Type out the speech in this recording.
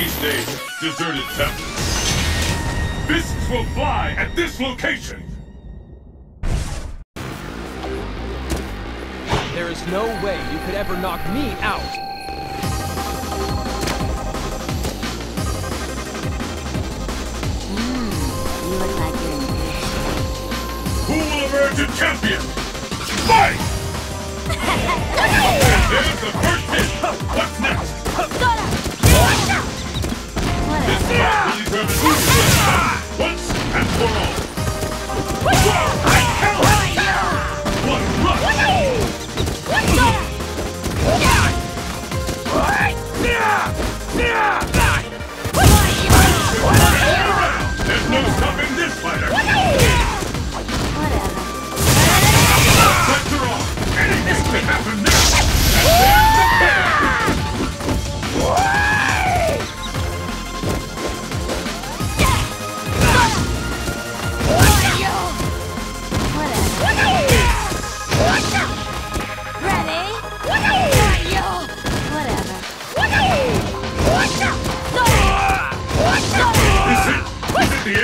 East deserted temple. Fists will fly at this location! There is no way you could ever knock me out! to champion! Fight! There's the first hit!